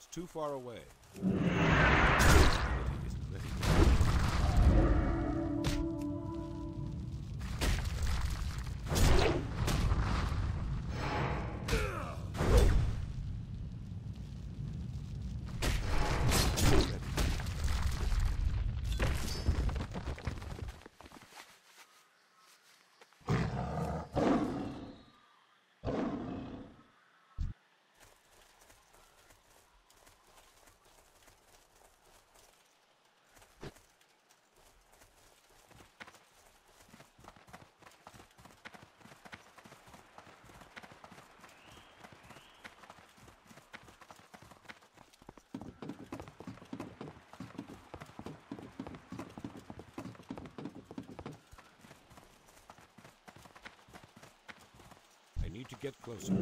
It's too far away. Humility isn't ready yet. I need to get closer. I need to get closer.